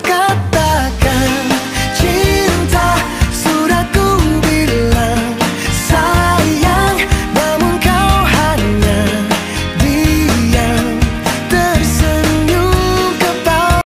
got